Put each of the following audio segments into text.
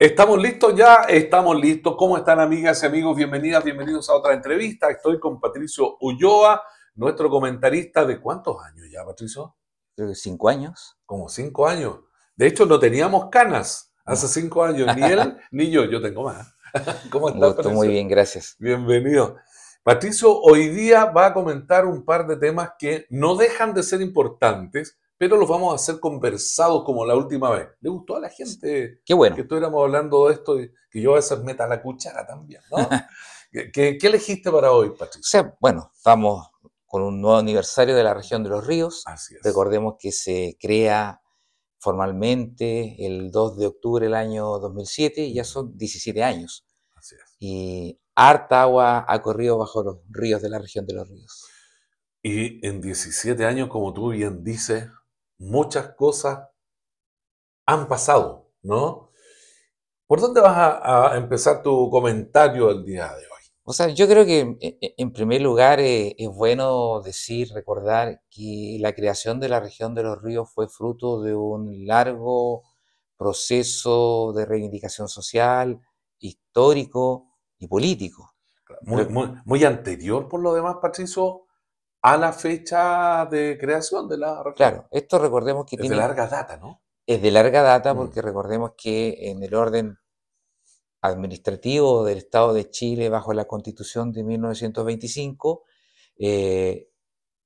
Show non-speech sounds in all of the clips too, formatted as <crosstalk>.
Estamos listos ya, estamos listos. ¿Cómo están amigas y amigos? Bienvenidas, bienvenidos a otra entrevista. Estoy con Patricio Ulloa, nuestro comentarista de cuántos años ya, Patricio? Creo que cinco años. Como cinco años. De hecho, no teníamos canas hace cinco años, ni él <laughs> ni yo. Yo tengo más. <laughs> ¿Cómo estás, Patricio? Muy bien, gracias. Bienvenido. Patricio hoy día va a comentar un par de temas que no dejan de ser importantes pero los vamos a hacer conversados como la última vez. ¿Le gustó a la gente Qué bueno. que estuviéramos hablando de esto y que yo a veces meta la cuchara también, ¿no? <laughs> ¿Qué, elegiste para hoy, Patricia? bueno, estamos con un nuevo aniversario de la región de los ríos. Así es. Recordemos que se crea formalmente el 2 de octubre del año 2007 y ya son 17 años. Así es. Y harta agua ha corrido bajo los ríos de la región de los ríos. Y en 17 años, como tú bien dices, muchas cosas han pasado, ¿no? ¿Por dónde vas a, empezar tu comentario el día de hoy? O sea, yo creo que e, e, en primer lugar eh, es bueno decir, recordar que la creación de la región de los ríos fue fruto de un largo proceso de reivindicación social, histórico y político. Muy, muy anterior, por lo demás, Patricio, a la fecha de creación de la. Claro, esto recordemos que es tiene... de larga data, ¿no? Es de larga data mm. porque recordemos que en el orden administrativo del Estado de Chile bajo la Constitución de 1925, eh,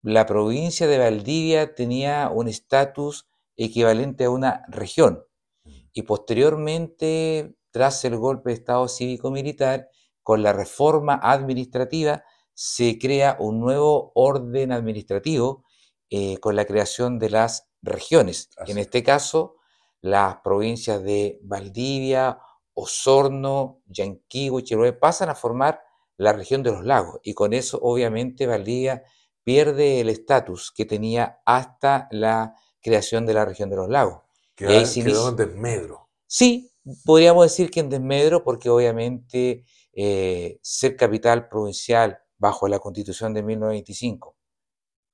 la provincia de Valdivia tenía un estatus equivalente a una región mm. y posteriormente, tras el golpe de Estado cívico-militar, con la reforma administrativa, se crea un nuevo orden administrativo eh, con la creación de las regiones. En este caso, las provincias de Valdivia, Osorno, Yanquihue y Chiloé pasan a formar la región de los lagos y con eso obviamente Valdivia pierde el estatus que tenía hasta la creación de la región de los lagos. Quedó, en desmedro. Sí, podríamos decir que en desmedro porque obviamente eh, ser capital provincial bajo la Constitución de 1925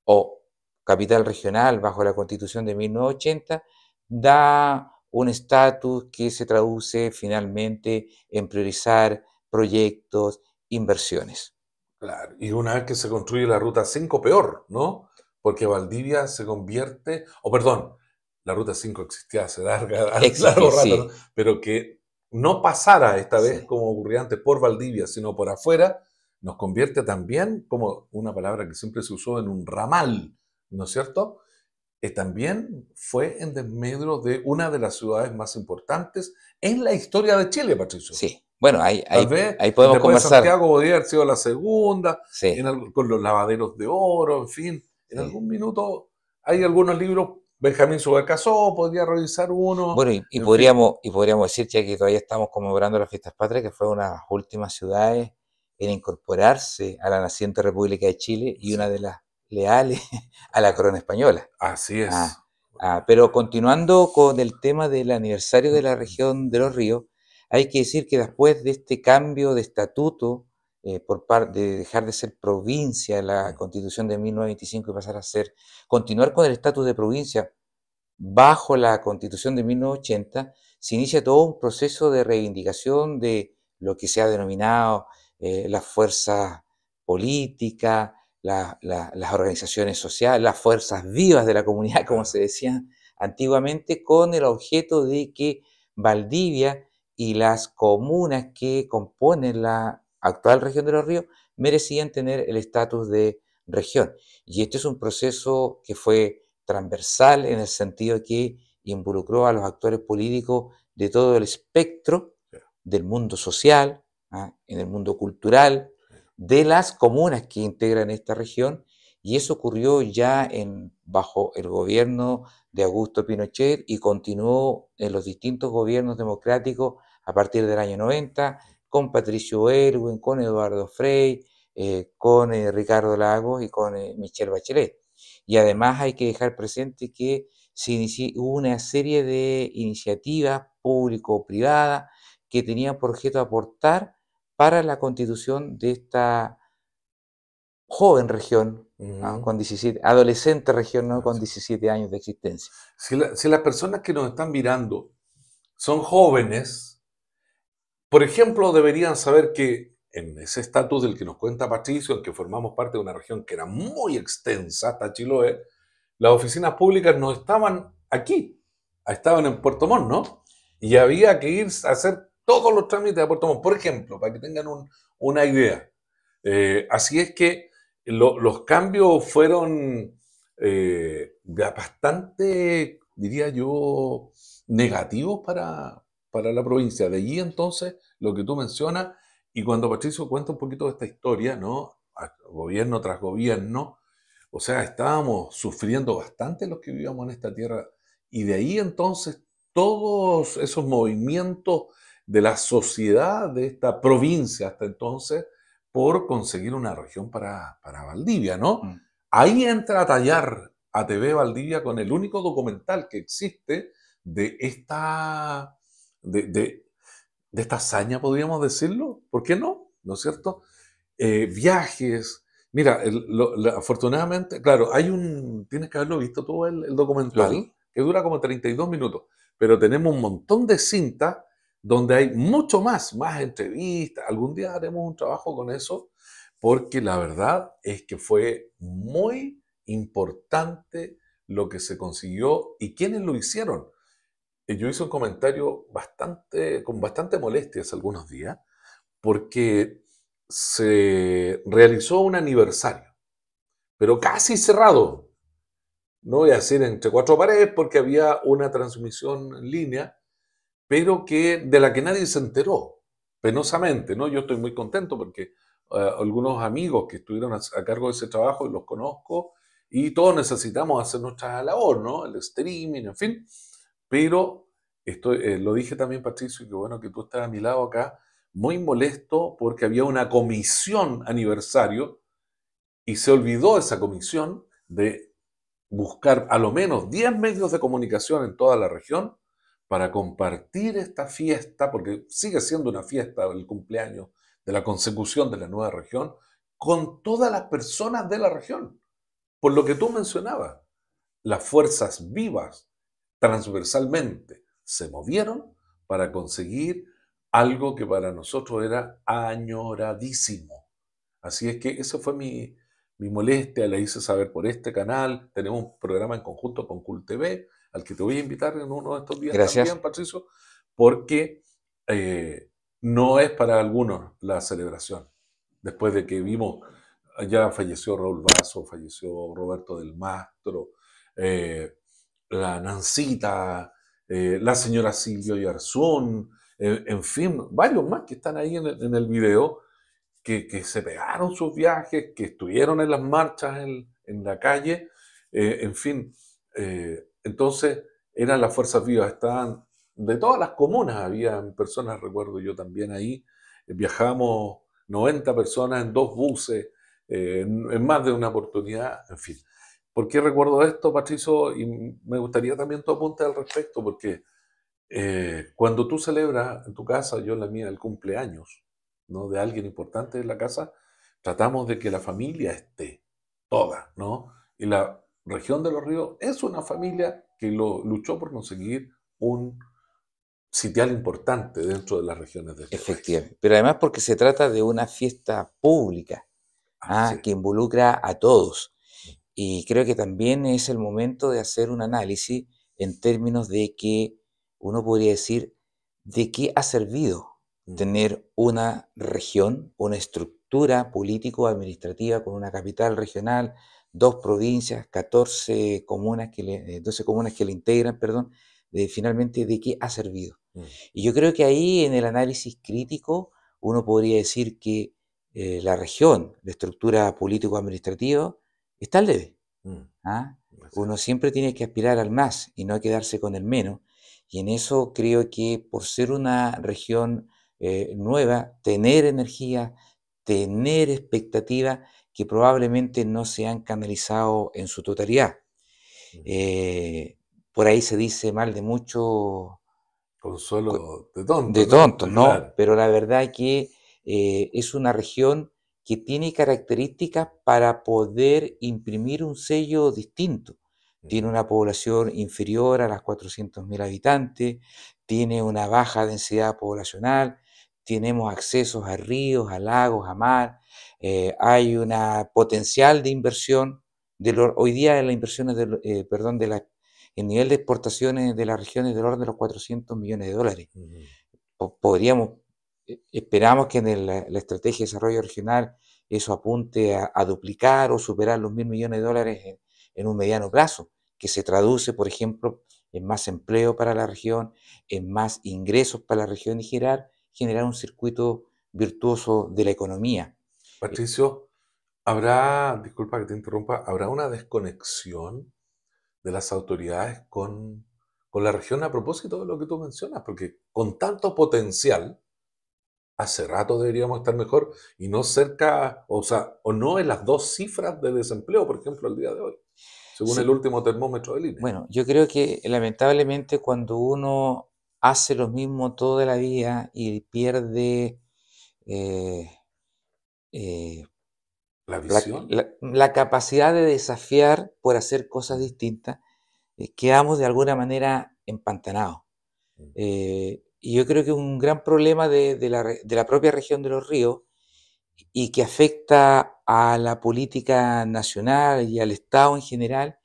o capital regional bajo la Constitución de 1980, da un estatus que se traduce finalmente en priorizar proyectos, inversiones. Claro, y una vez que se construye la Ruta 5, peor, ¿no? Porque Valdivia se convierte, o perdón, la Ruta 5 existía hace larga, <laughs> largo rato, pero que no pasara esta vez como ocurría antes por Valdivia, sino por afuera, nos convierte también, como una palabra que siempre se usó, en un ramal, ¿no es cierto? Eh, también fue en desmedro de una de las ciudades más importantes en la historia de Chile, Patricio. Sí, bueno, ahí, ahí, ahí podemos conversar. Santiago podría haber sido la segunda, con los lavaderos de oro, en fin. En algún minuto hay algunos libros Benjamín Subacasó podría revisar uno. Bueno, y, podríamos, y podríamos decir, ya que todavía estamos conmemorando las fiestas patrias, que fue una de las últimas ciudades en incorporarse a la naciente República de Chile y una de las leales <laughs> a la corona española. Así es. Ah, ah, pero continuando con el tema del aniversario de la región de los ríos, hay que decir que después de este cambio de estatuto, eh, por parte de dejar de ser provincia la constitución de 1925 y pasar a ser, continuar con el estatus de provincia bajo la constitución de 1980, se inicia todo un proceso de reivindicación de lo que se ha denominado eh, las fuerzas políticas, las organizaciones sociales, las fuerzas vivas de la comunidad, <laughs> como se decía antiguamente, con el objeto de que Valdivia y las comunas que componen la actual región de los ríos merecían tener el estatus de región. Y este es un proceso que fue transversal en el sentido que involucró a los actores políticos de todo el espectro del mundo social, ¿ah? en el mundo cultural de las comunas que integran esta región y eso ocurrió ya bajo el gobierno de Augusto Pinochet y continuó en los distintos gobiernos democráticos a partir del año 90 con Patricio Erwin, con Eduardo Frey, eh, con eh, Ricardo Lagos y con eh, Michelle Bachelet. Y además hay que dejar presente que se inició una serie de iniciativas público-privadas que tenían por objeto aportar para la constitución de esta joven región, con 17, adolescente región, ¿no? con 17 años de existencia. Si, las personas que nos están mirando son jóvenes, por ejemplo, deberían saber que en ese estatus del que nos cuenta Patricio, en que formamos parte de una región que era muy extensa, hasta Chiloé, las oficinas públicas no estaban aquí, estaban en Puerto Montt, ¿no? Y había que ir a hacer todos los trámites a Puerto Montt. Por ejemplo, para que tengan una idea. Eh, así es que los cambios fueron eh, bastante, diría yo, negativos para, para la provincia. De allí entonces lo que tú mencionas, y cuando Patricio cuenta un poquito de esta historia, ¿no? Gobierno tras gobierno, o sea, estábamos sufriendo bastante los que vivíamos en esta tierra, y de ahí entonces todos esos movimientos de la sociedad de esta provincia hasta entonces por conseguir una región para, para Valdivia, ¿no? Mm. Ahí entra a tallar a TV Valdivia con el único documental que existe de esta, de, esta hazaña, podríamos decirlo. ¿Por qué no? ¿No es cierto? Eh, viajes. Mira, afortunadamente, claro, hay un, tienes que haberlo visto todo el, documental, que dura como 32 minutos, pero tenemos un montón de cintas donde hay mucho más, más entrevistas. Algún día haremos un trabajo con eso, porque la verdad es que fue muy importante lo que se consiguió y quiénes lo hicieron. Eh, yo hice un comentario bastante, con bastante molestias algunos días, porque se realizó un aniversario, pero casi cerrado. No voy a decir entre cuatro paredes porque había una transmisión en línea, pero que, de la que nadie se enteró, penosamente. ¿no? Yo estoy muy contento porque eh, algunos amigos que estuvieron a, cargo de ese trabajo los conozco, y todos necesitamos hacer nuestra labor, ¿no? El streaming, en fin. Pero esto, eh, lo dije también, Patricio, que bueno que tú estás a mi lado acá, muy molesto porque había una comisión aniversario y se olvidó esa comisión de buscar a lo menos 10 medios de comunicación en toda la región para compartir esta fiesta, porque sigue siendo una fiesta el cumpleaños de la consecución de la nueva región, con todas las personas de la región. Por lo que tú mencionabas, las fuerzas vivas transversalmente se movieron para conseguir algo que para nosotros era añoradísimo. Así es que esa fue mi, molestia, la hice saber por este canal. Tenemos un programa en conjunto con Cult TV, al que te voy a invitar en uno de estos días Gracias. también, Patricio, porque eh, no es para algunos la celebración. Después de que vimos, ya falleció Raúl Vaso, falleció Roberto del Mastro, eh, la Nancita, eh, la señora Silvio Yarzún, en fin, varios más que están ahí en el, video, que, se pegaron sus viajes, que estuvieron en las marchas en, la calle, eh, en fin. Entonces, eran las fuerzas vivas, estaban de todas las comunas, había personas, recuerdo yo también ahí, viajamos 90 personas en dos buses, en más de una oportunidad, en fin. ¿Por qué recuerdo esto, Patricio? Y me gustaría también tu apunte al respecto, porque eh, cuando tú celebras en tu casa, yo en la mía, el cumpleaños ¿no? de alguien importante en la casa, tratamos de que la familia esté toda, ¿no? Y la región de los ríos es una familia que lo, luchó por conseguir un sitial importante dentro de las regiones de este Efectivamente, pero además porque se trata de una fiesta pública ¿ah? que involucra a todos. Y creo que también es el momento de hacer un análisis en términos de que uno podría decir de qué ha servido mm. tener una región, una estructura político-administrativa con una capital regional, dos provincias, 14 comunas que le, 12 eh, comunas que le integran, perdón, de, finalmente de qué ha servido. Mm. Y yo creo que ahí en el análisis crítico uno podría decir que eh, la región, la estructura político-administrativa, está leve. Mm. ¿ah? Uno siempre tiene que aspirar al más y no quedarse con el menos. Y en eso creo que por ser una región eh, nueva, tener energía, tener expectativas que probablemente no se han canalizado en su totalidad. Eh, por ahí se dice mal de mucho... Consuelo de tontos. De tontos, ¿no? Pero la verdad es que eh, es una región que tiene características para poder imprimir un sello distinto. Tiene una población inferior a las 400.000 habitantes, tiene una baja densidad poblacional, tenemos accesos a ríos, a lagos, a mar, eh, hay una potencial de inversión. De hoy día las inversiones, de, eh, perdón, de la, el nivel de exportaciones de las regiones del orden de los 400 millones de dólares. Podríamos, e, esperamos que en la, estrategia de desarrollo regional eso apunte a, duplicar o superar los mil millones de dólares en, en un mediano plazo, que se traduce, por ejemplo, en más empleo para la región, en más ingresos para la región y generar, generar un circuito virtuoso de la economía. Patricio, habrá, disculpa que te interrumpa, habrá una desconexión de las autoridades con, con la región a propósito de lo que tú mencionas, porque con tanto potencial, hace rato deberíamos estar mejor y no cerca, o sea, o no en las dos cifras de desempleo, por ejemplo, el día de hoy según el último termómetro del INE. Bueno, yo creo que lamentablemente cuando uno hace lo mismo toda la vida y pierde eh, eh, ¿La, visión? La, capacidad de desafiar por hacer cosas distintas, eh, quedamos de alguna manera empantanados. Mm. y yo creo que un gran problema de, la, de la propia región de los ríos y que afecta a la política nacional y al Estado en general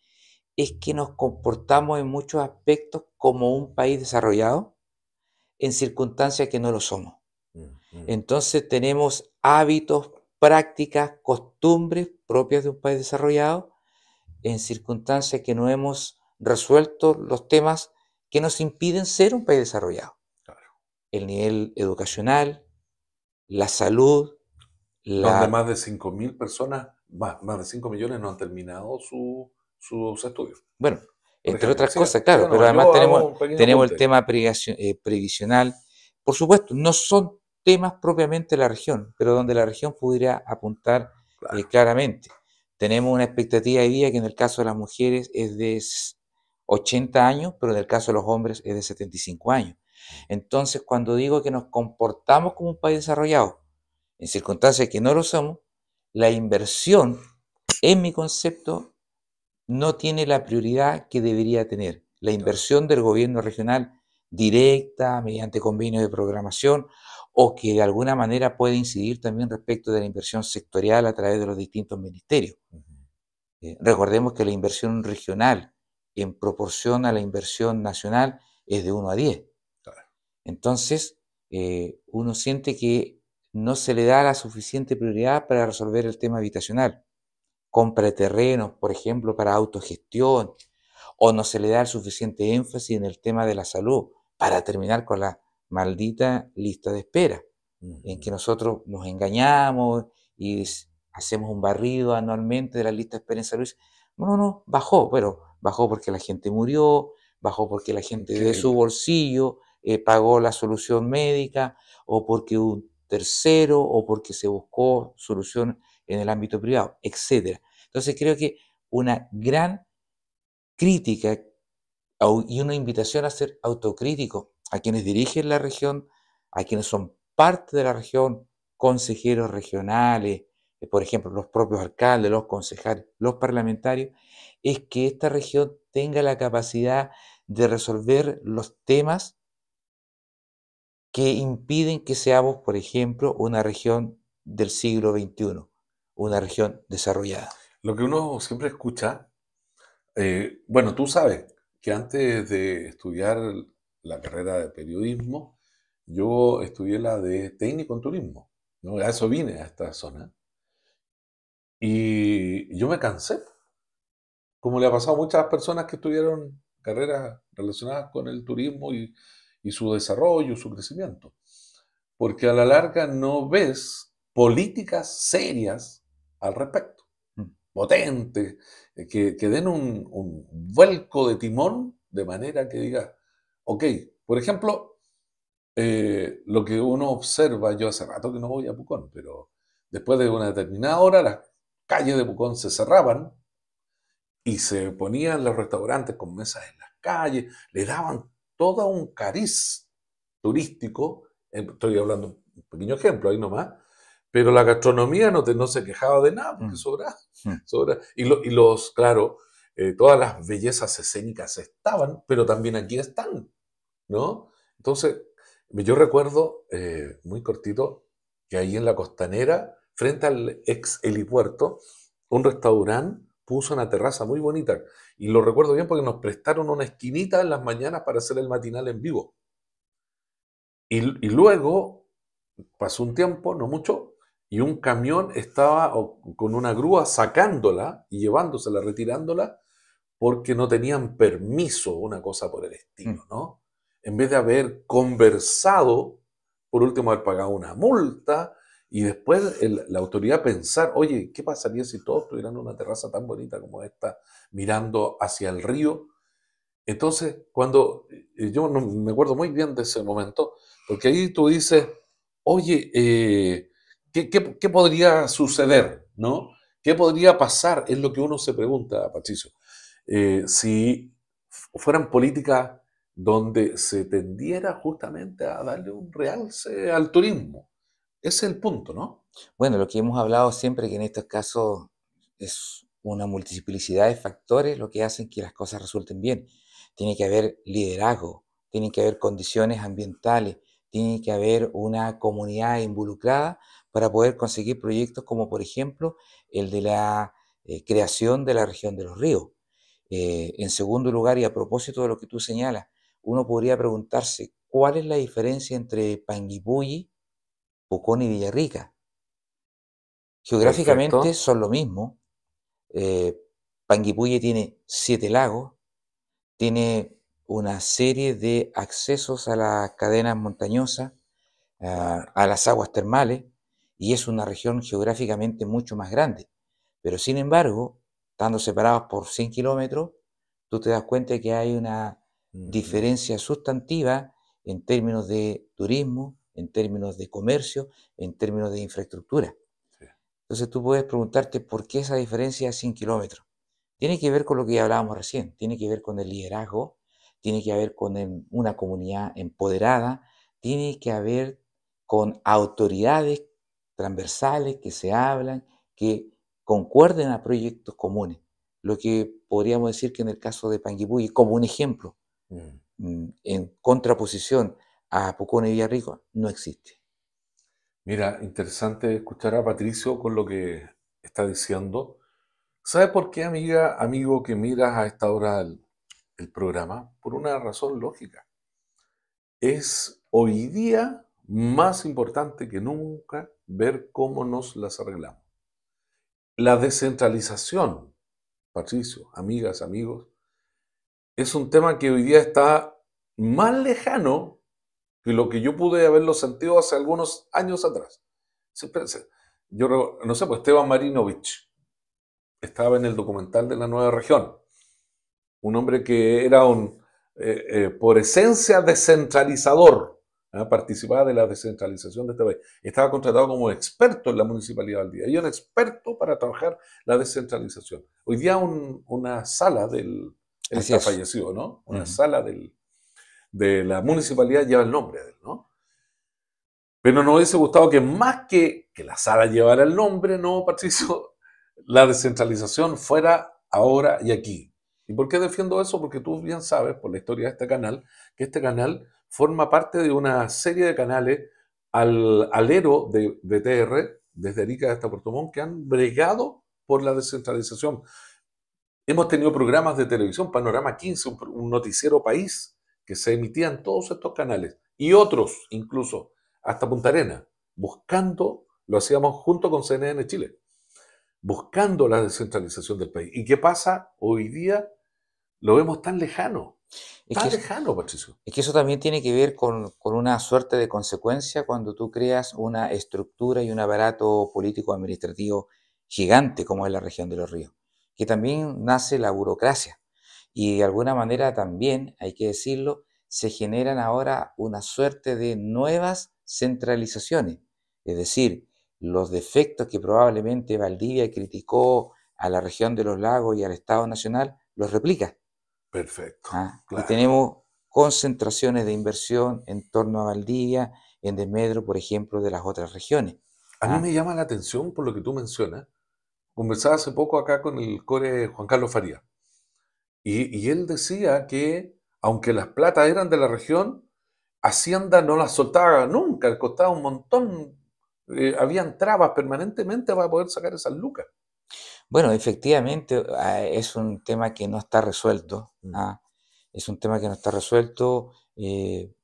es que nos comportamos en muchos aspectos como un país desarrollado en circunstancias que no lo somos. Mm, mm. Entonces tenemos hábitos, prácticas, costumbres propias de un país desarrollado en circunstancias que no hemos resuelto los temas que nos impiden ser un país desarrollado. El nivel educacional, la salud, donde más de 5.000 personas, más, más de 5 millones no han terminado sus estudios. Bueno, entre otras cosas, claro, pero además tenemos, tenemos el tema eh, previsional. Por supuesto, no son temas propiamente de la región, pero donde la región pudiera apuntar eh, claramente. Tenemos una expectativa de vida que en el caso de las mujeres es de 80 años, pero en el caso de los hombres es de 75 años. Entonces, cuando digo que nos comportamos como un país desarrollado, en circunstancias que no lo somos, la inversión, en mi concepto, no tiene la prioridad que debería tener. La inversión del gobierno regional directa, mediante convenios de programación, o que de alguna manera puede incidir también respecto de la inversión sectorial a través de los distintos ministerios. Eh, recordemos que la inversión regional en proporción a la inversión nacional es de 1 a 10. Entonces, eh, uno siente que no se le da la suficiente prioridad para resolver el tema habitacional. Compra de terrenos, por ejemplo, para autogestión, o no se le da el suficiente énfasis en el tema de la salud para terminar con la maldita lista de espera, en que nosotros nos engañamos y hacemos un barrido anualmente de la lista de espera en salud. No, no, no, bajó, pero bajó porque la gente murió, bajó porque la gente de su bolsillo eh, pagó la solución médica o porque un tercero o porque se buscó solución en el ámbito privado, etc. Entonces creo que una gran crítica y una invitación a ser autocrítico a quienes dirigen la región, a quienes son parte de la región, consejeros regionales, eh, por ejemplo, los propios alcaldes, los concejales, los parlamentarios, es que esta región tenga la capacidad de resolver los temas que impiden que seamos, por ejemplo, una región del siglo XXI, una región desarrollada. Lo que uno siempre escucha, eh, bueno, tú sabes que antes de estudiar la carrera de periodismo, yo estudié la de técnico en turismo. ¿no? A eso vine a esta zona. Y yo me cansé, como le ha pasado a muchas personas que estudiaron carreras relacionadas con el turismo y su desarrollo, su crecimiento. Porque a la larga no ves políticas serias al respecto. Potentes, eh, que, que den un, un, vuelco de timón de manera que diga, ok, por ejemplo, eh, lo que uno observa, yo hace rato que no voy a Pucón, pero después de una determinada hora las calles de Pucón se cerraban y se ponían los restaurantes con mesas en las calles, le daban todo un cariz turístico, eh, estoy hablando un pequeño ejemplo ahí nomás, pero la gastronomía no, no se quejaba de nada, porque mm. sobra, mm. sobra. Y, y, los, claro, eh, todas las bellezas escénicas estaban, pero también aquí están, ¿no? Entonces, Yo recuerdo, eh, muy cortito, que ahí en la costanera, frente al ex helipuerto, un restaurante puso una terraza muy bonita. Y lo recuerdo bien porque nos prestaron una esquinita en las mañanas para hacer el matinal en vivo. Y, y luego pasó un tiempo, no mucho, y un camión estaba con una grúa sacándola y llevándosela, retirándola, porque no tenían permiso, una cosa por el estilo, mm. ¿no? En vez de haber conversado, por último haber pagado una multa, y después la autoridad pensar, oye, ¿qué pasaría si todos tuvieran una terraza tan bonita como esta, mirando hacia el río? Entonces, cuando eh, yo no, me acuerdo muy bien de ese momento, porque ahí tú dices, oye, eh, ¿qué, podría suceder? ¿no? ¿Qué podría pasar? Es lo que uno se pregunta, Patricio. Eh, si fueran políticas donde se tendiera justamente a darle un realce al turismo. Ese es el punto, ¿no? Bueno, lo que hemos hablado siempre que en estos casos es una multiplicidad de factores lo que hacen que las cosas resulten bien. Tiene que haber liderazgo, tiene que haber condiciones ambientales, tiene que haber una comunidad involucrada para poder conseguir proyectos como por ejemplo el de la eh, creación de la región de los ríos. Eh, en segundo lugar, y a propósito de lo que tú señalas, uno podría preguntarse cuál es la diferencia entre Panguipulli, Pucón y Villarrica. Geográficamente son lo mismo. Eh, Panguipulli tiene siete lagos, tiene una serie de accesos a las cadenas montañosas, a, las aguas termales, y es una región geográficamente mucho más grande. Pero sin embargo, estando separados por 100 kilómetros, tú te das cuenta que hay una diferencia sustantiva en términos de turismo, en términos de comercio, en términos de infraestructura. Entonces tú puedes preguntarte por qué esa diferencia es 100 kilómetros. Tiene que ver con lo que ya hablábamos recién, tiene que ver con el liderazgo, tiene que ver con una comunidad empoderada, tiene que ver con autoridades transversales que se hablan, que concuerden a proyectos comunes. Lo que podríamos decir que en el caso de Panguipulli, como un ejemplo, mm. Mm, en contraposición a Pucón y Villarrico, no existe. Mira, interesante escuchar a Patricio con lo que está diciendo. ¿Sabe por qué, amiga, amigo, que miras a esta hora el programa por una razón lógica. Es hoy día más importante que nunca ver cómo nos las arreglamos. La descentralización, Patricio, amigas, amigos, es un tema que hoy día está más lejano que lo que yo pude haberlo sentido hace algunos años atrás. Yo no sé, pues Esteban Marinovich estaba en el documental de la nueva región un hombre que era un, eh, eh, por esencia, descentralizador, ¿ah? participaba de la descentralización de este país. Estaba contratado como experto en la municipalidad del día, y un experto para trabajar la descentralización. Hoy día una sala del, él está fallecido, ¿no? Una sala del, de la municipalidad lleva el nombre de él, ¿no? Pero nos hubiese gustado que más que que la sala llevara el nombre, no, Patricio, <laughs> la descentralización fuera ahora y aquí. ¿Y por qué defiendo eso? Porque tú bien sabes, por la historia de este canal, que este canal forma parte de una serie de canales al alero de BTR, desde Arica hasta Puerto Montt, que han bregado por la descentralización. Hemos tenido programas de televisión, Panorama 15, un, noticiero país, que se emitía en todos estos canales, y otros incluso, hasta Punta Arena, buscando, lo hacíamos junto con CNN Chile, buscando la descentralización del país. ¿Y qué pasa hoy día? Lo vemos tan lejano. tan lejano, Patricio. Es que eso también tiene que ver con, una suerte de consecuencia cuando tú creas una estructura y un aparato político-administrativo gigante como es la región de los ríos, que también nace la burocracia. Y de alguna manera también, hay que decirlo, se generan ahora una suerte de nuevas centralizaciones. Es decir, los defectos que probablemente Valdivia criticó a la región de los lagos y al Estado Nacional, los replica. Perfecto. ¿Ah? Y tenemos concentraciones de inversión en torno a Valdivia, en desmedro, por ejemplo, de las otras regiones. A mí ¿Ah? me llama la atención por lo que tú mencionas. Conversaba hace poco acá con el core Juan Carlos Faría. Y, y él decía que, aunque las platas eran de la región, Hacienda no las soltaba nunca, costaba un montón, eh, habían trabas permanentemente para poder sacar esas lucas. Bueno, efectivamente ah, es un tema que no está resuelto. Mm. ¿ah? Es un tema que no está resuelto. Eh,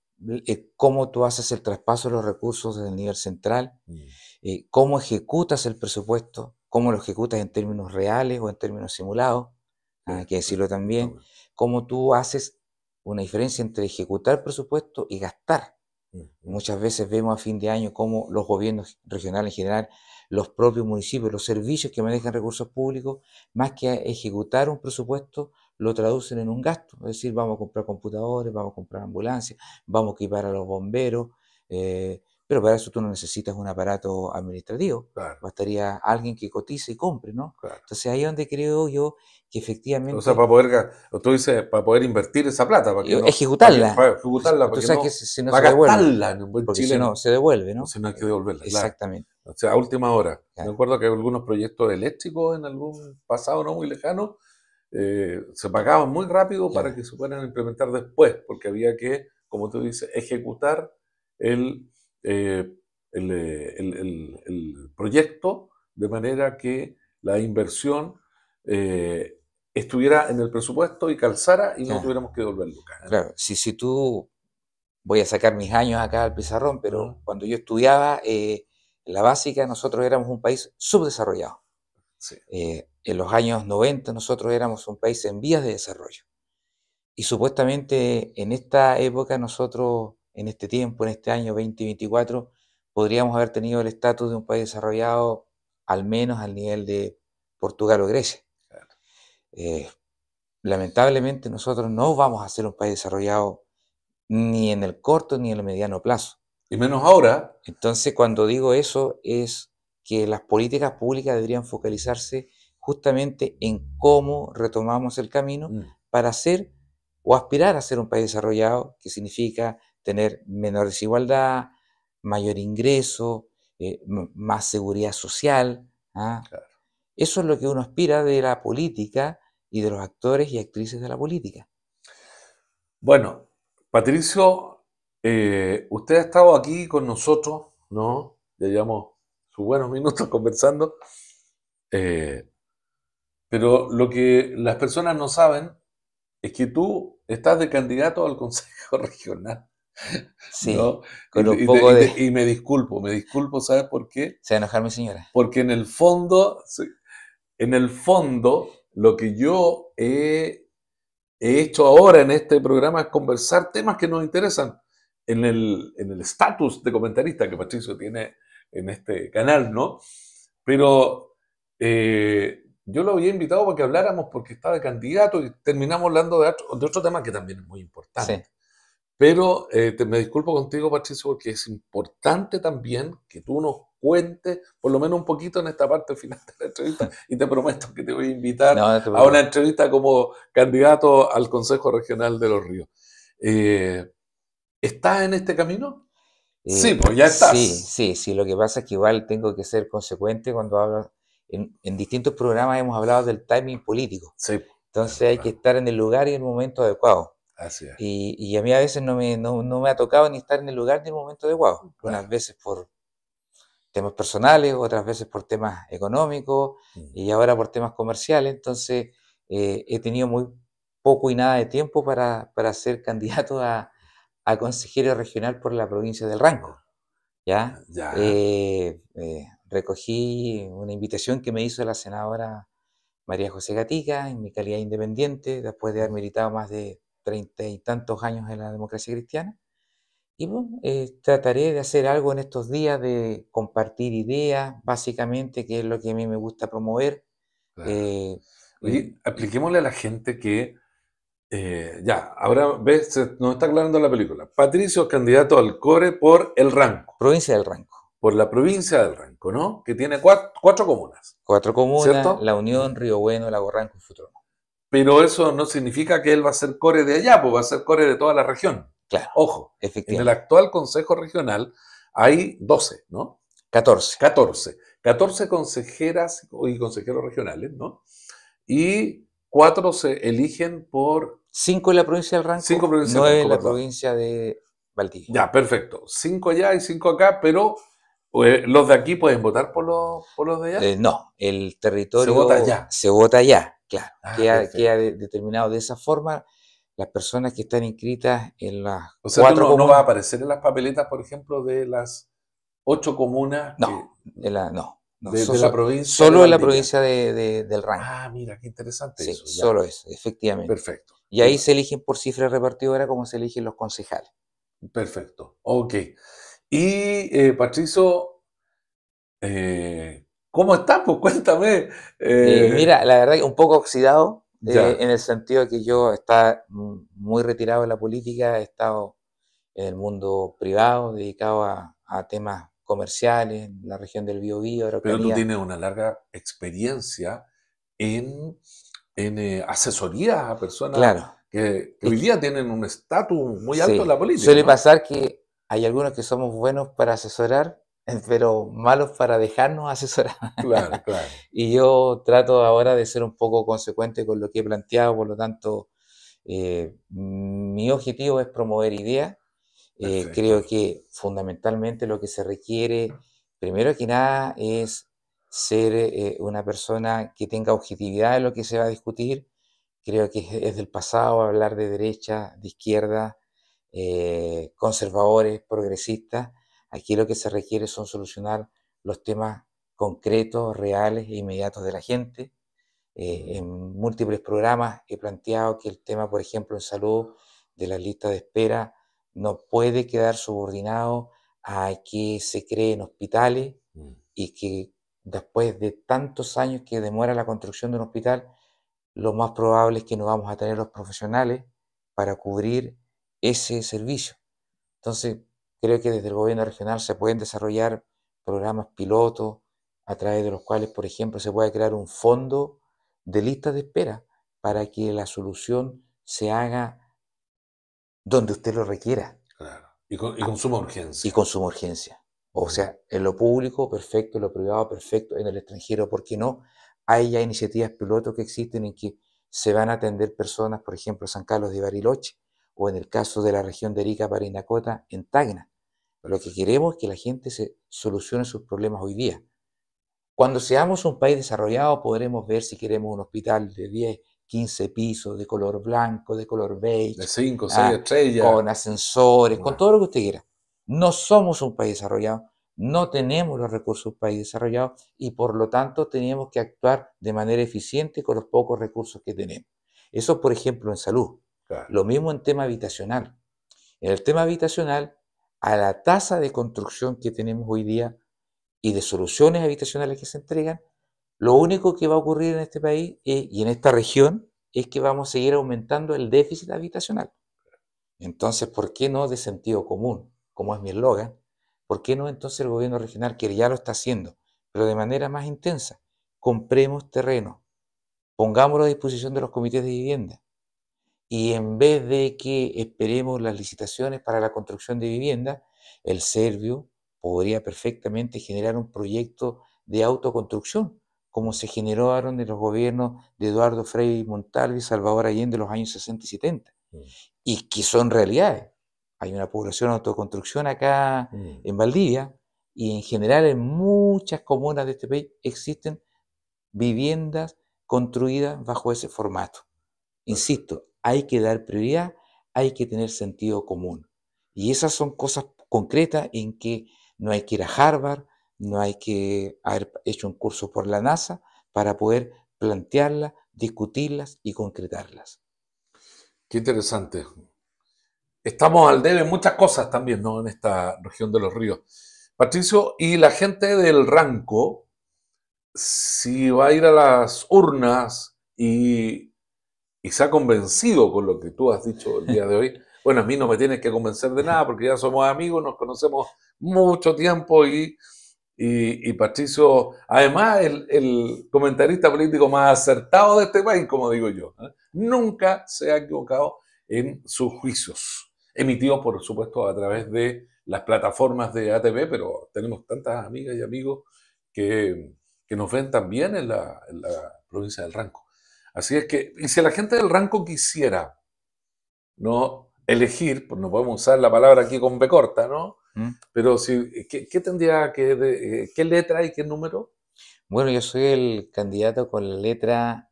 eh, cómo tú haces el traspaso de los recursos desde el nivel central, mm. eh, cómo ejecutas el presupuesto, cómo lo ejecutas en términos reales o en términos simulados, hay que decirlo también, cómo tú haces una diferencia entre ejecutar presupuesto y gastar. Muchas veces vemos a fin de año cómo los gobiernos regionales en general los propios municipios, los servicios que manejan recursos públicos, más que ejecutar un presupuesto, lo traducen en un gasto. Es decir, vamos a comprar computadores, vamos a comprar ambulancias, vamos a equipar a los bomberos, eh, pero para eso tú no necesitas un aparato administrativo. Bastaría alguien que cotice y compre, ¿no? Entonces ahí es donde creo yo que efectivamente... O sea, para poder, tú dices, para poder invertir esa plata. Para ejecutarla. Para, ejecutarla. Para que que si no se devuelve. Porque si no, se devuelve, ¿no? Si no hay que devolverla. Exactamente. O sea, a última hora. Me acuerdo que algunos proyectos eléctricos en algún pasado no muy lejano eh, se pagaban muy rápido para que se puedan implementar después, porque había que, como tú dices, ejecutar el eh, eh, el, proyecto de manera que la inversión eh, estuviera en el presupuesto y calzara y no tuviéramos que devolverlo. Claro, si, si tú, voy a sacar mis años acá al pizarrón, pero cuando yo estudiaba en la básica nosotros éramos un país subdesarrollado. en los años 90 nosotros éramos un país en vías de desarrollo. Y supuestamente en esta época nosotros en este tiempo, en este año 2024, podríamos haber tenido el estatus de un país desarrollado al menos al nivel de Portugal o Grecia. Eh, lamentablemente nosotros no vamos a ser un país desarrollado ni en el corto ni en el mediano plazo. Y menos ahora. Entonces, cuando digo eso, es que las políticas públicas deberían focalizarse justamente en cómo retomamos el camino mm. para ser o aspirar a ser un país desarrollado, que significa tener menor desigualdad, mayor ingreso, eh, más seguridad social. ¿ah? Eso es lo que uno aspira de la política y de los actores y actrices de la política. Bueno, Patricio, eh, usted ha estado aquí con nosotros, ¿no? Ya llevamos sus buenos <laughs> minutos conversando. Eh, pero lo que las personas no saben es que tú estás de candidato al Consejo <laughs> Regional. Sí, y, me disculpo, me disculpo, ¿sabes por qué? Se va a enojar mi señora. Porque en el fondo, en el fondo, lo que yo he, hecho ahora en este programa es conversar temas que nos interesan en el estatus de comentarista que Patricio tiene en este canal, ¿no? Pero eh, yo lo había invitado para que habláramos porque estaba de candidato y terminamos hablando de otro, de otro tema que también es muy importante. Sí. Pero eh, me disculpo contigo, Patricio, porque es importante también que tú nos cuentes, por lo menos un poquito en esta parte final de la entrevista, <laughs> y te prometo que te voy a invitar a una entrevista como candidato al Consejo Regional de los Ríos. Eh, ¿Estás en este camino? sí, eh, pues ya estás. Sí, sí, sí. Lo que pasa es que igual tengo que ser consecuente cuando hablo. En, en distintos programas hemos hablado del timing político. Sí. Entonces hay que estar en el lugar y en el momento adecuado. Y, a mí a veces no me, no, me ha tocado ni estar en el lugar ni el momento adecuado. Unas veces por temas personales, otras veces por temas económicos mm. y ahora por temas comerciales. Entonces eh, he tenido muy poco y nada de tiempo para, ser <laughs> candidato a, consejero regional por la provincia del Ranco. ¿ya? Eh, eh, recogí una invitación que me hizo la senadora María José Gatica en mi calidad independiente, después de haber militado más de treinta y tantos años en la democracia cristiana. Y bueno, eh, trataré de hacer algo en estos días, de compartir ideas, básicamente, que es lo que a mí me gusta promover. Eh, Oye, apliquémosle a la gente que, eh, ya, ahora ves, nos está aclarando la película. Patricio, candidato al CORE por el Ranco. Provincia del Ranco. Por la provincia del Ranco, ¿no? Que tiene cuatro, cuatro comunas. Cuatro comunas, La Unión, Río Bueno, Lago Ranco y Futrono. Pero eso no significa que él va a ser core de allá, pues va a ser core de toda la región. Claro. Ojo, en el actual Consejo Regional hay 12, ¿no? 14. 14. 14 consejeras y consejeros regionales, ¿no? Y cuatro se eligen por... Cinco en la provincia del Ranco, cinco nueve en la provincia de Valdivia. Ya, perfecto. Cinco allá y cinco acá, pero eh, ¿los de aquí pueden votar por los, por los de allá? Eh, no, el territorio Se vota allá. Se vota allá, claro. Ah, queda, queda de- determinado de esa forma. Las personas que están inscritas en las O sea, cuatro no, no va a aparecer en las papeletas, por ejemplo, de las ocho comunas No, de la, no, de, so- de la provincia. solo de en la provincia de, de- del Ranco. Ah, mira, qué interesante sí, eso. ya. solo eso, efectivamente. Perfecto. Y ahí se eligen por cifra repartidora como se eligen los concejales. Perfecto. Ok. Y eh, Patricio, eh, ¿cómo estás? Pues cuéntame. Eh, Eh, mira, la verdad que un poco oxidado, eh, en el sentido de que yo estaba muy retirado de la política, he estado en el mundo privado, dedicado a, a temas comerciales, en la región del Biobío, pero tú Araucanía. tienes una larga experiencia en, en eh, asesoría a personas Claro, que, que hoy día tienen un estatus muy alto sí. en la política. Suele ¿no? pasar que hay algunos que somos buenos para asesorar, <laughs> pero malos para dejarnos asesorar. Claro, claro. <laughs> Y yo trato ahora de ser un poco consecuente con lo que he planteado, por lo tanto, eh, mi objetivo es promover ideas. Eh, creo que fundamentalmente lo que se requiere, primero que nada, es ser eh, una persona que tenga objetividad en lo que se va a discutir. Creo que es, es del pasado hablar de derecha, de izquierda, eh, conservadores, progresistas. Aquí lo que se requiere son solucionar los temas concretos, reales e inmediatos de la gente. Eh, en múltiples programas he planteado que el tema, por ejemplo, en salud, de las listas de espera, no puede quedar subordinado a que se creen hospitales Mm. y que después de tantos años que demora la construcción de un hospital, lo más probable es que no vamos a tener los profesionales para cubrir ese servicio. Entonces, creo que desde el gobierno regional se pueden desarrollar programas pilotos a través de los cuales, por ejemplo, se puede crear un fondo de listas de espera para que la solución se haga donde usted lo requiera Claro. Y con, y con suma urgencia. y con suma urgencia. O sea, en lo público, perfecto, en lo privado, perfecto, en el extranjero, ¿por qué no? Hay ya iniciativas pilotos que existen en que se van a atender personas, por ejemplo, San Carlos de Bariloche, o en el caso de la región de Arica, Parinacota, en Tacna. Lo que queremos es que la gente se solucione sus problemas hoy día. Cuando seamos un país desarrollado, podremos ver si queremos un hospital de 10, 15 pisos, de color blanco, de color beige, De Ah, estrellas. con ascensores, con Ah. todo lo que usted quiera. No somos un país desarrollado, no tenemos los recursos de un país desarrollado y por lo tanto tenemos que actuar de manera eficiente con los pocos recursos que tenemos. Eso, por ejemplo, en salud. Claro. Lo mismo en tema habitacional. En el tema habitacional, a la tasa de construcción que tenemos hoy día y de soluciones habitacionales que se entregan, lo único que va a ocurrir en este país eh, y en esta región es que vamos a seguir aumentando el déficit habitacional. Entonces, ¿por qué no de sentido común, como es mi eslogan? ¿Por qué no entonces el gobierno regional, que ya lo está haciendo, pero de manera más intensa, compremos terreno, pongámoslo a disposición de los comités de vivienda y en vez de que esperemos las licitaciones para la construcción de vivienda, el Servio podría perfectamente generar un proyecto de autoconstrucción, como se generaron en los gobiernos de Eduardo Frei Montalvo y Salvador Allende en los años 60 y 70, Mm. y que son realidades. Hay una población de autoconstrucción acá Mm. en Valdivia y en general en muchas comunas de este país existen viviendas construidas bajo ese formato. Insisto, hay que dar prioridad, hay que tener sentido común. Y esas son cosas concretas en que no hay que ir a Harvard, no hay que haber hecho un curso por la NASA para poder plantearlas, discutirlas y concretarlas. Qué interesante. Estamos al debe muchas cosas también, ¿no? En esta región de los ríos. Patricio, y la gente del Ranco, si va a ir a las urnas y, y se ha convencido con lo que tú has dicho el día de hoy, <laughs> bueno, a mí no me tienes que convencer de nada porque ya somos amigos, nos conocemos mucho tiempo y, y, y Patricio, además, el, el comentarista político más acertado de este país, como digo yo, ¿eh? nunca se ha equivocado en sus juicios, emitidos por supuesto a través de las plataformas de ATV, pero tenemos tantas amigas y amigos que, que nos ven también en la, en la provincia del Ranco. Así es que, y si la gente del Ranco quisiera, ¿no? elegir, pues no podemos usar la palabra aquí con B corta, ¿no? ¿Mm? Pero si, ¿qué, tendría que, de, qué letra y qué número? Bueno, yo soy el candidato con la letra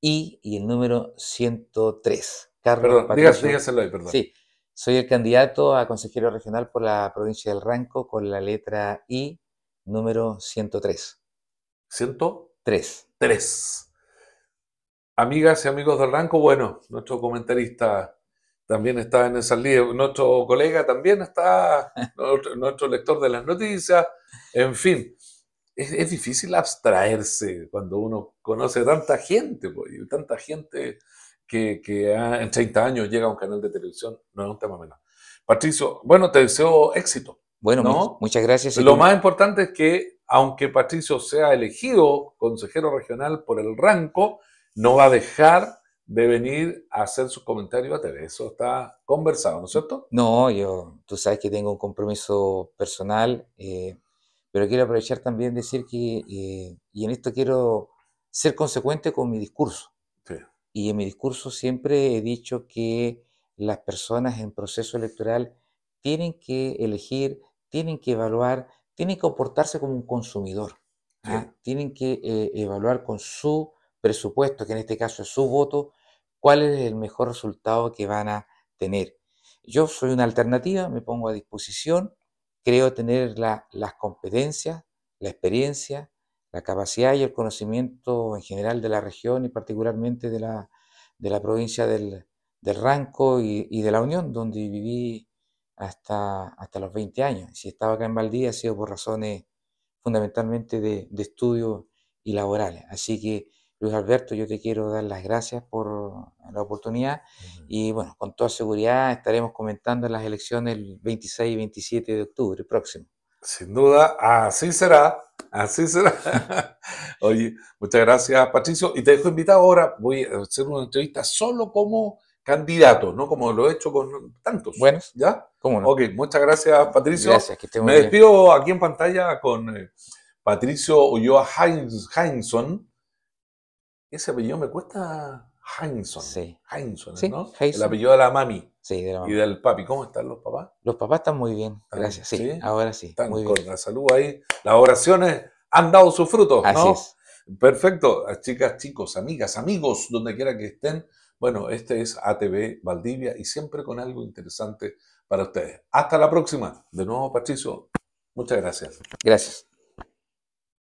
I y el número 103. Carlos perdón, dígaselo ahí, perdón. Sí, soy el candidato a consejero regional por la provincia del Ranco con la letra I, número 103. ¿103? Tres. Amigas y amigos del Ranco, bueno, nuestro comentarista también está en esa línea, nuestro colega también está, <laughs> nuestro, lector de las noticias, en fin. Es, difícil abstraerse cuando uno conoce tanta gente, pues, tanta gente que, en 30 años llega a un canal de televisión, no es un tema menor. Patricio, bueno, te deseo éxito. Bueno, muchas gracias. Lo más importante es que, aunque Patricio sea elegido consejero regional por el Ranco, no va a dejar de venir a hacer sus comentarios a TV. Eso está conversado, ¿no es cierto? No, yo, tú sabes que tengo un compromiso personal, eh, pero quiero aprovechar también decir que, eh, y en esto quiero ser consecuente con mi discurso. Y en mi discurso siempre he dicho que las personas en proceso electoral tienen que elegir, tienen que evaluar, tienen que comportarse como un consumidor. ¿ah? Tienen que eh, evaluar con su presupuesto, que en este caso es su voto, cuál es el mejor resultado que van a tener. Yo soy una alternativa, me pongo a disposición, creo tener las competencias, la experiencia, la capacidad y el conocimiento en general de la región y particularmente de la, de la provincia del, del Ranco y, de la Unión, donde viví hasta, hasta los 20 años. Si estaba acá en Valdivia ha sido por razones fundamentalmente de, de estudio y laborales. Así que, Luis Alberto, yo te quiero dar las gracias por la oportunidad y bueno, con toda seguridad estaremos comentando las elecciones el 26 y 27 de octubre próximo. Sin duda, así será, así será. <laughs> Oye, muchas gracias Patricio. Y te dejo invitado ahora, voy a hacer una entrevista solo como candidato, no como lo he hecho con tantos. Bueno, ¿ya? ¿Cómo no? Ok, muchas gracias Patricio. Gracias, que Me despido aquí en pantalla con eh, Patricio Ulloa Heinson. Ese apellido me cuesta Heinson. Sí. Heinson, ¿no? El apellido de la mami. Sí, de la mami. Y del papi. ¿Cómo están los papás? Los papás están muy bien, gracias. Sí, ahora sí. Están muy con bien. la salud ahí. Las oraciones han dado sus frutos, Así ¿no? es. Perfecto. Chicas, chicos, amigas, amigos, donde quiera que estén. Bueno, este es ATV Valdivia y siempre con algo interesante para ustedes. Hasta la próxima. De nuevo, Patricio, muchas gracias. Gracias.